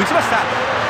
打ちました。